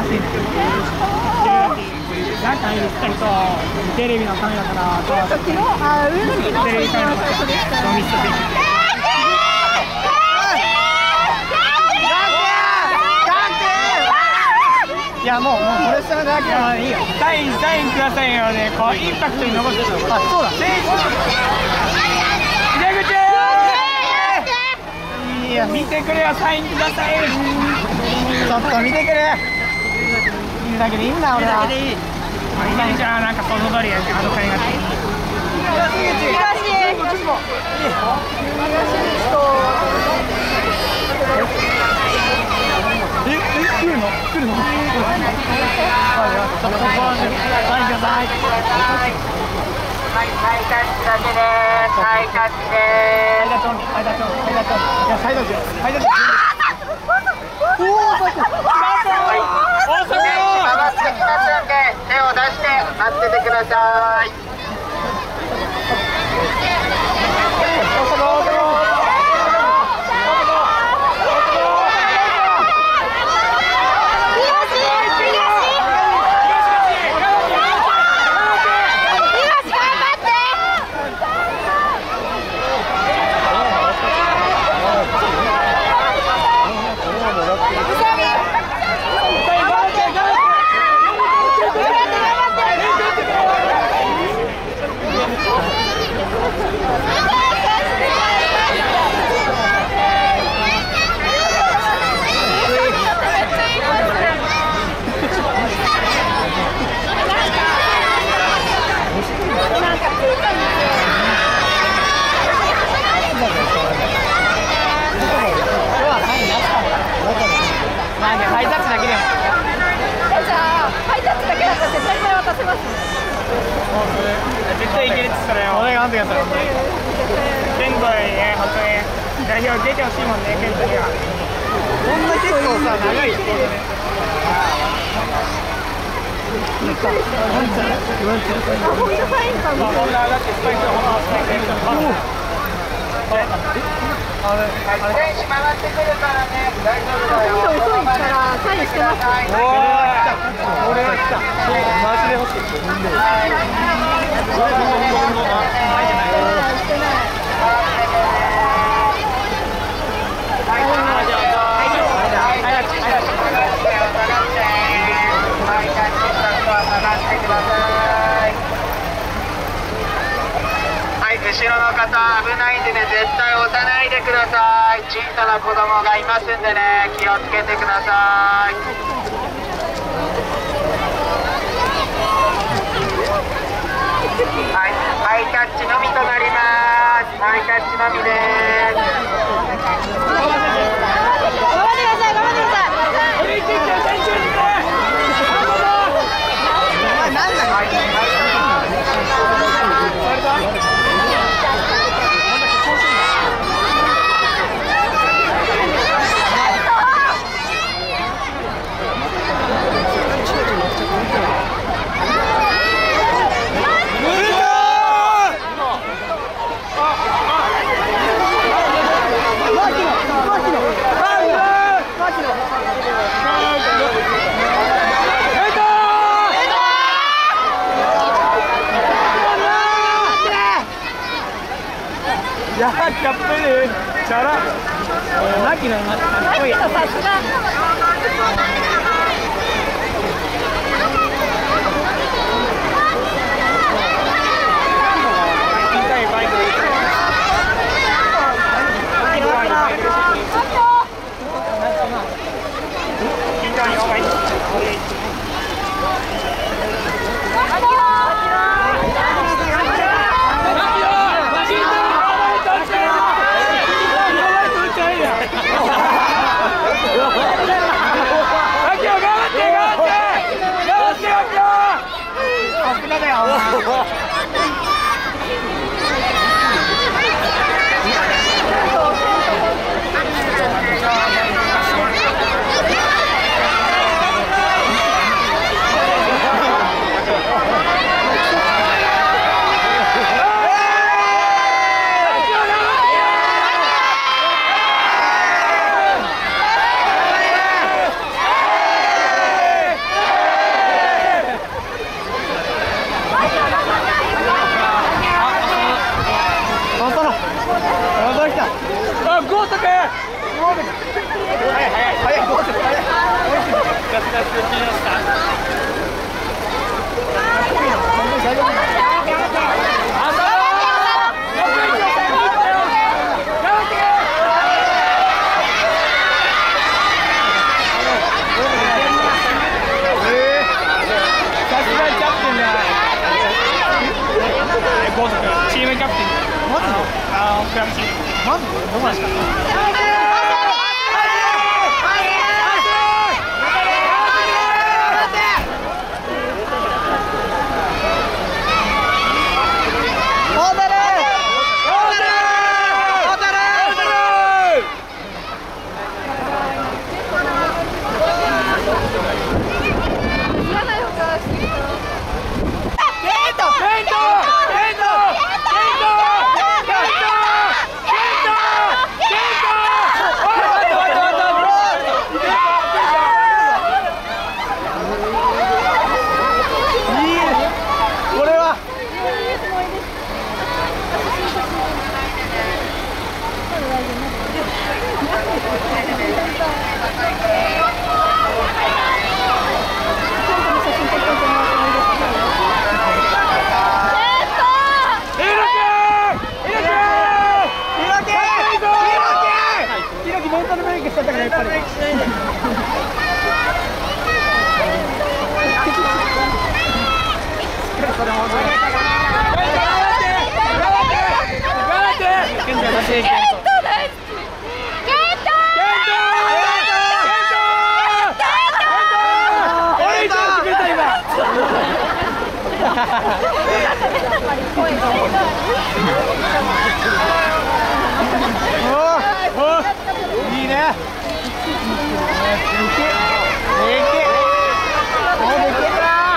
らしいんですなんかいいですかテレビのカメラから昨日あ上の昨日テレビカメラからノミスト選手いやもうもうこれしただけはいいよサインサインくださいよねこうインパクトに残してるあそうだ選手出口いや見てくれよサインください。ちょっと見てくれ。見るだけでいいんだ俺はいいじゃなんか想像通りやねあの髪型え、え、来るの来るのはい、ちょっとここはね、サインくださいはい、ハイタッチだけです。ハイタッチでハイタッチオンリー、ハイタッチオンリー、ハイタッチいや、ハイタッチハイタッチおお、大す。回ってきますんで、手を出して待っててください。まあねハイタッチだけでもじゃあハイタッチだけだったら絶対これ渡せます絶対いけるって言ったらよ俺がなんとかやったら仙台ね、本当に代表出てほしい。もんね、ケントにはこんな結構さ長い。本当サインかもまあ、ホンダだってスパイクホンダスパイクケントの選手回ってくるからね、大丈夫だよ。遅いからサインしてます俺が来たマジで欲しいハイタッチした人は下がってください。はい、後ろの方危ないんでね、絶対押さないでください。小さな子供がいますんでね、気をつけてください。はい、ハイタッチのみとなります。ハイタッチのみです。頑張ってください頑張ってくださいやっキャップでチャラ。マキのかっこいいさすがあ、ゴーとか。ゴーと。はい、はい、はい、ゴーとい。ガスガス切きました。大丈夫。チームキャプテンマジでああ悔しい。すかホタルホタルこれはひろきひろきひろきメンタルブレイクしちゃったからやっぱり俺一番決めた今おおいいねでけでけおでけえな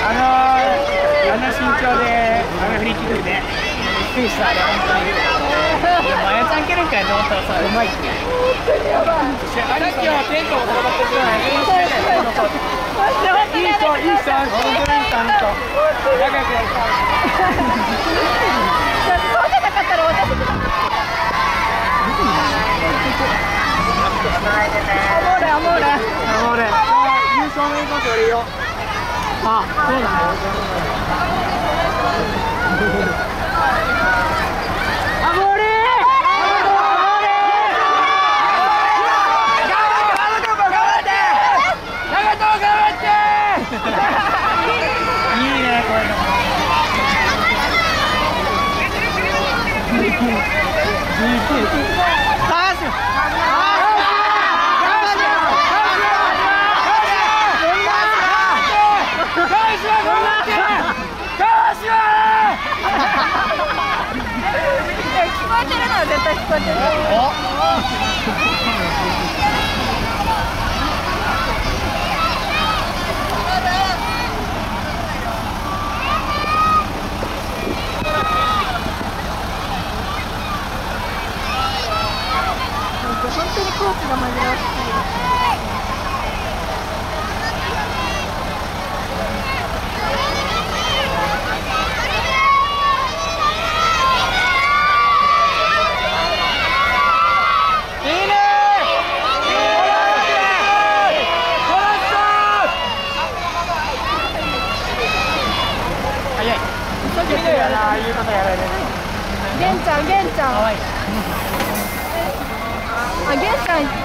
あのあの身長であのフリーキックでびっくりしたあれ本当にマヤちゃん蹴るんかいと思ったらさうまいってさっきはテントを転がってくるのにいい子いい人本当にいい人あの人仲良くやりたいあもう俺優勝おめでとうよあそうだ。ねあもう俺いいねこういうのいいね早い急ぎだよなああいうことやられる玄ちゃん、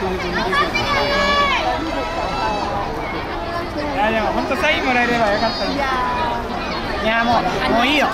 いやでも本当サインもらえればよかったいやもうもういいよ。